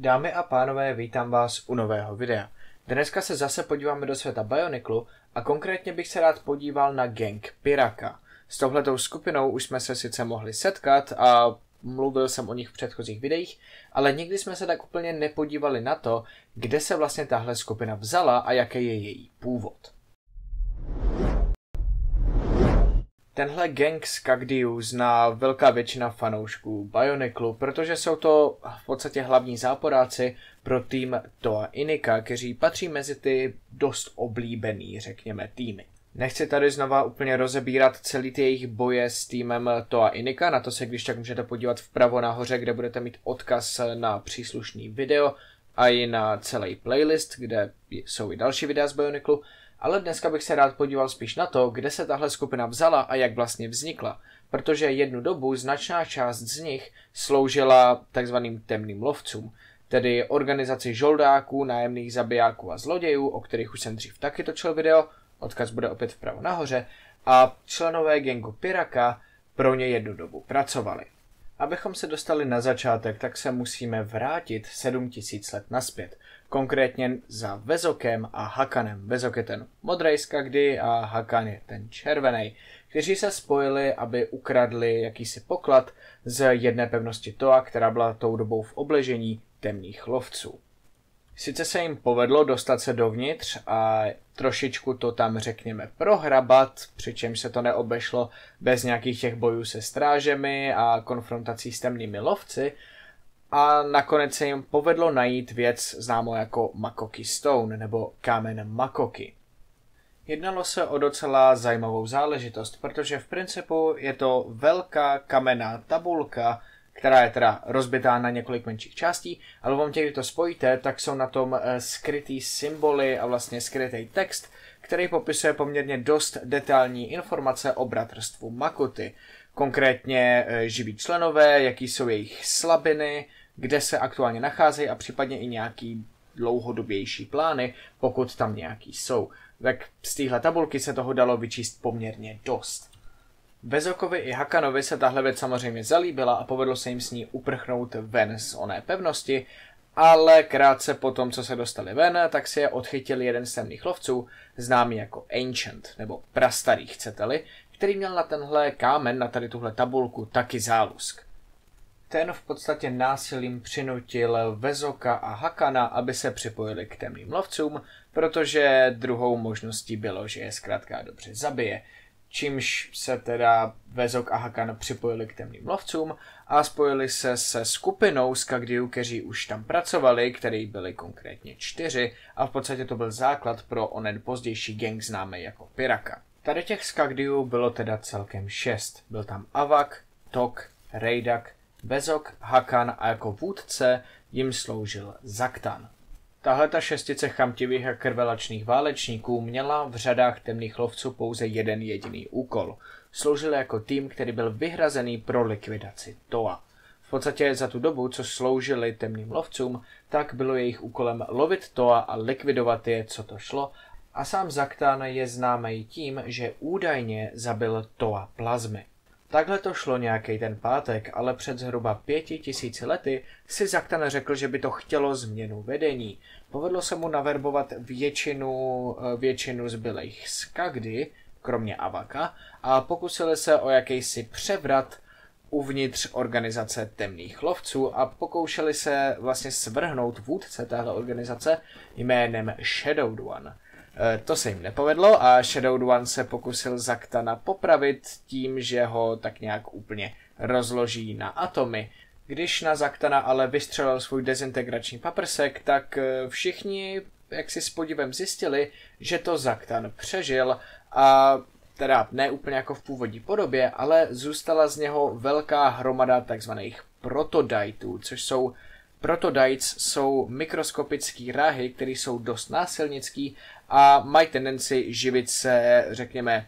Dámy a pánové, vítám vás u nového videa. Dneska se zase podíváme do světa Bioniclu a konkrétně bych se rád podíval na gang Piraka. S touhletou skupinou už jsme se sice mohli setkat a mluvil jsem o nich v předchozích videích, ale nikdy jsme se tak úplně nepodívali na to, kde se vlastně tahle skupina vzala a jaký je její původ. Tenhle gang z Cagdiu zná velká většina fanoušků Bioniclu, protože jsou to v podstatě hlavní záporáci pro tým Toa Inika, kteří patří mezi ty dost oblíbený, řekněme, týmy. Nechci tady znova úplně rozebírat celý ty jejich boje s týmem Toa Inika, na to se když tak můžete podívat vpravo nahoře, kde budete mít odkaz na příslušný video a i na celý playlist, kde jsou i další videa z Bioniclu, ale dneska bych se rád podíval spíš na to, kde se tahle skupina vzala a jak vlastně vznikla, protože jednu dobu značná část z nich sloužila takzvaným temným lovcům, tedy organizaci žoldáků, nájemných zabijáků a zlodějů, o kterých už jsem dřív taky točil video, odkaz bude opět vpravo nahoře, a členové gengu Piraka pro ně jednu dobu pracovali. Abychom se dostali na začátek, tak se musíme vrátit 7000 let naspět. Konkrétně za Vezokem a Hakanem. Vezok je ten modrej z a Hakan je ten červený, kteří se spojili, aby ukradli jakýsi poklad z jedné pevnosti Toa, která byla tou dobou v obležení temných lovců. Sice se jim povedlo dostat se dovnitř a trošičku to tam, řekněme, prohrabat, přičemž se to neobešlo bez nějakých těch bojů se strážemi a konfrontací s temnými lovci, a nakonec se jim povedlo najít věc známou jako Makoki Stone nebo kámen Makoki. Jednalo se o docela zajímavou záležitost, protože v principu je to velká kamenná tabulka, která je teda rozbitá na několik menších částí, ale v momentě, kdy to spojíte, tak jsou na tom eh, skrytý symboly a vlastně skrytý text, který popisuje poměrně dost detailní informace o bratrstvu Makuty. Konkrétně eh, živí členové, jaký jsou jejich slabiny, kde se aktuálně nacházejí a případně i nějaký dlouhodobější plány, pokud tam nějaký jsou. Tak z téhle tabulky se toho dalo vyčíst poměrně dost. Bezokovi i Hakanovi se tahle věc samozřejmě zalíbila a povedlo se jim s ní uprchnout ven z oné pevnosti, ale krátce po tom, co se dostali ven, tak si je odchytil jeden z temných lovců, známý jako Ancient, nebo prastarý chcete-li, který měl na tenhle kámen, na tady tuhle tabulku, taky zálusk. Ten v podstatě násilím přinutil Vezoka a Hakana, aby se připojili k temným lovcům, protože druhou možností bylo, že je zkrátka dobře zabije. Čímž se teda Vezok a Hakan připojili k temným lovcům a spojili se se skupinou z Kagdiu, kteří už tam pracovali, který byli konkrétně čtyři a v podstatě to byl základ pro onen pozdější gang známý jako Piraka. Tady těch z Kagdiu bylo teda celkem šest. Byl tam Avak, Tok, Rejdak, Bezok, Hakan a jako vůdce jim sloužil Zaktan. Tahle ta šestice chamtivých a krvelačných válečníků měla v řadách temných lovců pouze jeden jediný úkol. Sloužili jako tým, který byl vyhrazený pro likvidaci Toa. V podstatě za tu dobu, co sloužili temným lovcům, tak bylo jejich úkolem lovit Toa a likvidovat je, co to šlo, a sám Zaktan je známý tím, že údajně zabil Toa plazmy. Takhle to šlo nějaký ten pátek, ale před zhruba pěti tisíci lety si Zaktan řekl, že by to chtělo změnu vedení. Povedlo se mu naverbovat většinu, eh, většinu zbylejch z Kagdy, kromě Avaka, a pokusili se o jakýsi převrat uvnitř organizace temných lovců a pokoušeli se vlastně svrhnout vůdce téhle organizace jménem Shadow One. Eh, to se jim nepovedlo a Shadow One se pokusil Zaktana popravit tím, že ho tak nějak úplně rozloží na atomy. Když na Zaktana ale vystřelil svůj dezintegrační paprsek, tak eh, všichni jak si s podívem zjistili, že to Zaktan přežil a teda ne úplně jako v původní podobě, ale zůstala z něho velká hromada takzvaných protodajtů, což jsou Protodites jsou mikroskopický ráhy, které jsou dost násilnický a mají tendenci živit se, řekněme,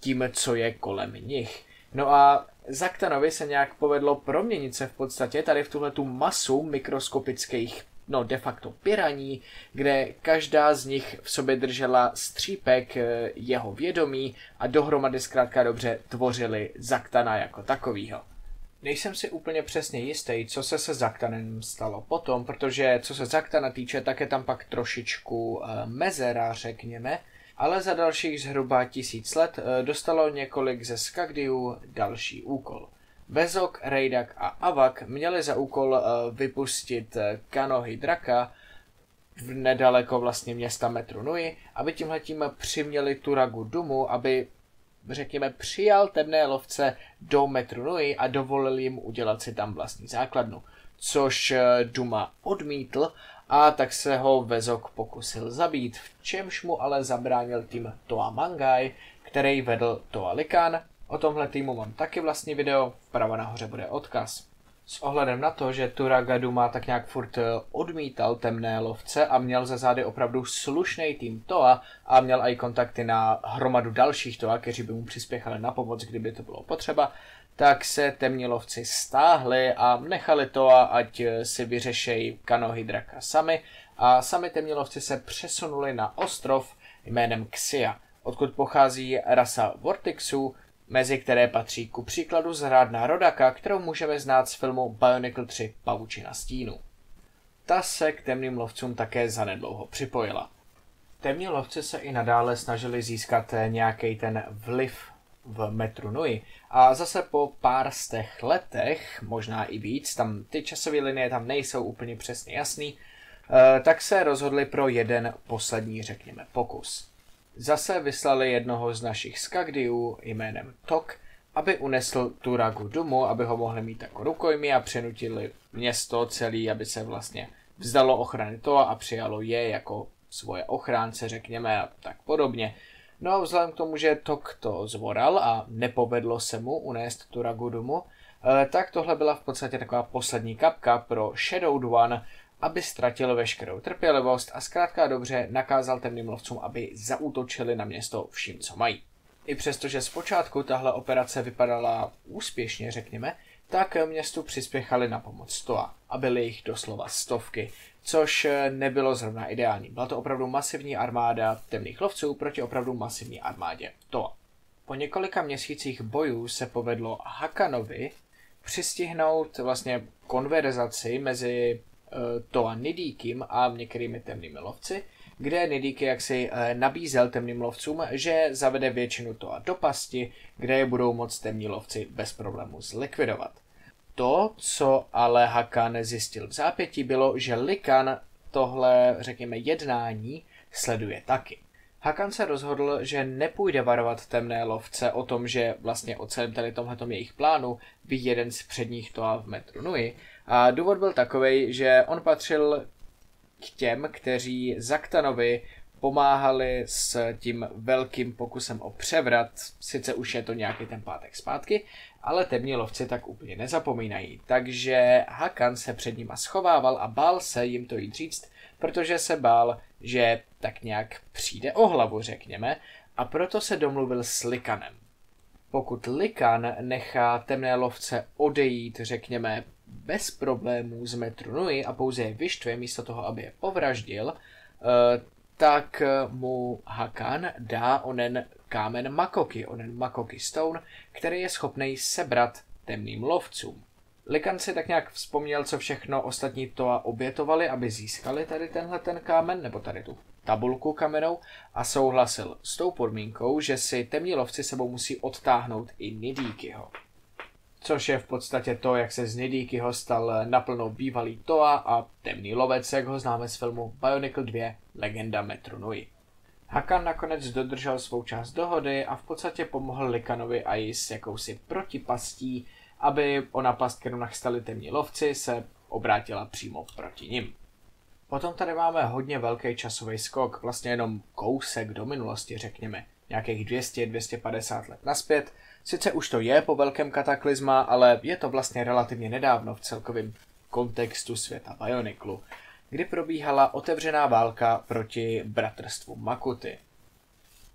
tím, co je kolem nich. No a Zaktanovi se nějak povedlo proměnit se v podstatě tady v tuhle tu masu mikroskopických no de facto piraní, kde každá z nich v sobě držela střípek eh, jeho vědomí a dohromady zkrátka dobře tvořili Zaktana jako takovýho. Nejsem si úplně přesně jistý, co se se Zaktanem stalo potom, protože co se Zaktana týče, tak je tam pak trošičku uh, mezera, řekněme, ale za dalších zhruba tisíc let uh, dostalo několik ze Skagdiů další úkol. Vezok, Rejdak a Avak měli za úkol uh, vypustit kanohy draka v nedaleko vlastně města Metrunui, aby tímhletím přiměli Turagu Dumu, aby řekněme, přijal temné lovce do Metrunui a dovolil jim udělat si tam vlastní základnu. Což eh, Duma odmítl a tak se ho Vezok pokusil zabít, v čemž mu ale zabránil tým Toa Mangai, který vedl Toa Likan. O tomhle týmu mám taky vlastní video, vpravo nahoře bude odkaz. S ohledem na to, že Turagadu má tak nějak furt eh, odmítal temné lovce a měl za zády opravdu slušný tým Toa a měl i kontakty na hromadu dalších Toa, kteří by mu přispěchali na pomoc, kdyby to bylo potřeba, tak se temní lovci stáhli a nechali Toa, ať eh, si vyřešejí kanohy draka sami. A sami temní lovci se přesunuli na ostrov jménem Xia, odkud pochází rasa Vortixů, mezi které patří ku příkladu zrádná Rodaka, kterou můžeme znát z filmu Bionicle 3 Pavučina stínu. Ta se k temným lovcům také zanedlouho připojila. Temní lovci se i nadále snažili získat nějaký ten vliv v metru Nui a zase po pár stech letech, možná i víc, tam ty časové linie tam nejsou úplně přesně jasný, eh, tak se rozhodli pro jeden poslední, řekněme, pokus. Zase vyslali jednoho z našich skagdiů jménem Tok, aby unesl Turagu Dumu, aby ho mohli mít jako rukojmi a přenutili město celý, aby se vlastně vzdalo ochrany to a přijalo je jako svoje ochránce, řekněme, a tak podobně. No a vzhledem k tomu, že Tok to zvoral a nepovedlo se mu unést Turagu Dumu, eh, tak tohle byla v podstatě taková poslední kapka pro Shadow One, aby ztratil veškerou trpělivost a zkrátka dobře nakázal temným lovcům, aby zaútočili na město vším, co mají. I přesto, že zpočátku tahle operace vypadala úspěšně, řekněme, tak městu přispěchali na pomoc Toa a byly jich doslova stovky, což nebylo zrovna ideální. Byla to opravdu masivní armáda temných lovců proti opravdu masivní armádě Toa. Po několika měsících bojů se povedlo Hakanovi přistihnout vlastně konverzaci mezi Eh, Toa Nidíkim a některými temnými lovci, kde Nidíky jaksi eh, nabízel temným lovcům, že zavede většinu Toa do pasti, kde je budou moc temní lovci bez problému zlikvidovat. To, co ale Hakan zjistil v zápětí, bylo, že Likan tohle, řekněme, jednání sleduje taky. Hakan se rozhodl, že nepůjde varovat temné lovce o tom, že vlastně o celém tady tomhletom jejich plánu ví jeden z předních Toa v metru Nui, a důvod byl takový, že on patřil k těm, kteří Zaktanovi pomáhali s tím velkým pokusem o převrat, sice už je to nějaký ten pátek zpátky, ale temní lovci tak úplně nezapomínají. Takže Hakan se před nima schovával a bál se jim to jít říct, protože se bál, že tak nějak přijde o hlavu, řekněme, a proto se domluvil s Likanem. Pokud Likan nechá temné lovce odejít, řekněme, bez problémů z Metrunui a pouze je vyštve místo toho, aby je povraždil, eh, tak mu Hakan dá onen kámen Makoki, onen Makoki Stone, který je schopný sebrat temným lovcům. Likan si tak nějak vzpomněl, co všechno ostatní Toa obětovali, aby získali tady tenhle ten kámen, nebo tady tu tabulku kamenou a souhlasil s tou podmínkou, že si temní lovci sebou musí odtáhnout i Nidíkyho což je v podstatě to, jak se z Nidíkyho stal naplno bývalý Toa a temný lovec, jak ho známe z filmu Bionicle 2 Legenda Metronui. Hakan nakonec dodržel svou část dohody a v podstatě pomohl Likanovi a i s jakousi protipastí, aby ona past, kterou nachstali temní lovci, se obrátila přímo proti nim. Potom tady máme hodně velký časový skok, vlastně jenom kousek do minulosti, řekněme, nějakých 200-250 let naspět, Sice už to je po velkém kataklizma, ale je to vlastně relativně nedávno v celkovém kontextu světa Bioniklu, kdy probíhala otevřená válka proti bratrstvu Makuty.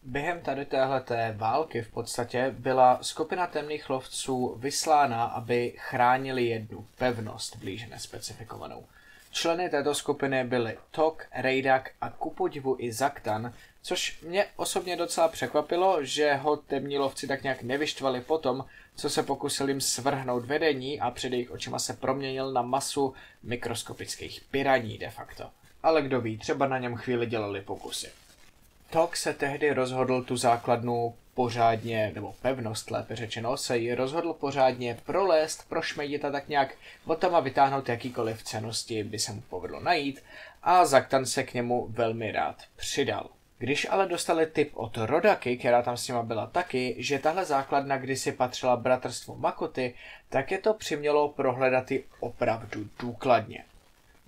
Během tady téhleté války v podstatě byla skupina temných lovců vyslána, aby chránili jednu pevnost blíže nespecifikovanou. Členy této skupiny byly Tok, Rejdak a ku podivu i Zaktan, což mě osobně docela překvapilo, že ho temní lovci tak nějak nevyštvali potom, co se pokusil jim svrhnout vedení a před jejich očima se proměnil na masu mikroskopických piraní de facto. Ale kdo ví, třeba na něm chvíli dělali pokusy. Tok se tehdy rozhodl tu základnu pořádně, nebo pevnost lépe řečeno, se ji rozhodl pořádně prolézt, prošmejdit a tak nějak od tam a vytáhnout jakýkoliv cenosti by se mu povedlo najít a Zaktan se k němu velmi rád přidal. Když ale dostali tip od Rodaky, která tam s nima byla taky, že tahle základna kdysi patřila bratrstvu Makoty, tak je to přimělo prohledat ji opravdu důkladně.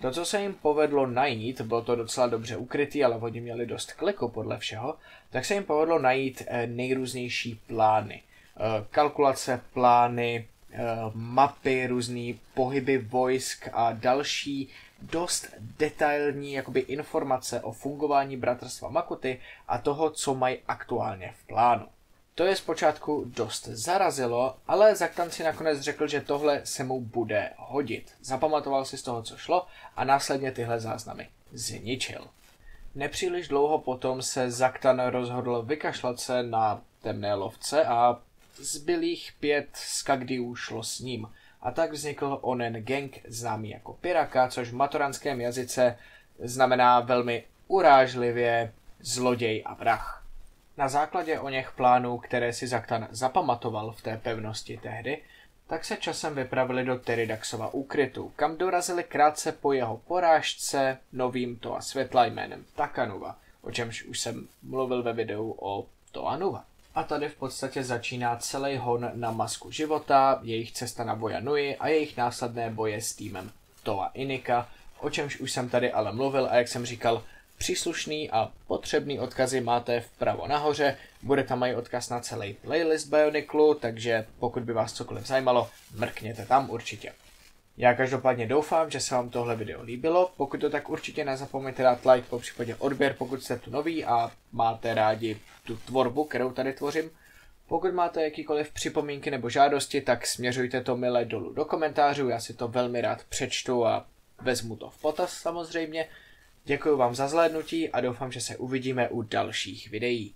To, co se jim povedlo najít, bylo to docela dobře ukrytý, ale oni měli dost kliku podle všeho, tak se jim povedlo najít eh, nejrůznější plány. Eh, kalkulace, plány, eh, mapy, různé pohyby vojsk a další dost detailní jakoby informace o fungování bratrstva Makuty a toho, co mají aktuálně v plánu. To je zpočátku dost zarazilo, ale Zaktan si nakonec řekl, že tohle se mu bude hodit. Zapamatoval si z toho, co šlo a následně tyhle záznamy zničil. Nepříliš dlouho potom se Zaktan rozhodl vykašlat se na temné lovce a zbylých pět skagdiů šlo s ním. A tak vznikl onen gang známý jako Piraka, což v matoranském jazyce znamená velmi urážlivě zloděj a vrah. Na základě o něch plánů, které si Zaktan zapamatoval v té pevnosti tehdy, tak se časem vypravili do Teridaxova úkrytu, kam dorazili krátce po jeho porážce novým Toa světla jménem Takanuva, o čemž už jsem mluvil ve videu o Toanuva. A tady v podstatě začíná celý hon na masku života, jejich cesta na boja Nui a jejich následné boje s týmem Toa Inika, o čemž už jsem tady ale mluvil a jak jsem říkal, Příslušný a potřebný odkazy máte vpravo nahoře, bude tam mají odkaz na celý playlist Bioniclu, takže pokud by vás cokoliv zajímalo, mrkněte tam určitě. Já každopádně doufám, že se vám tohle video líbilo, pokud to tak určitě nezapomeňte dát like, po případě odběr, pokud jste tu noví a máte rádi tu tvorbu, kterou tady tvořím. Pokud máte jakýkoliv připomínky nebo žádosti, tak směřujte to milé dolů do komentářů, já si to velmi rád přečtu a vezmu to v potaz samozřejmě. Děkuji vám za zhlédnutí a doufám, že se uvidíme u dalších videí.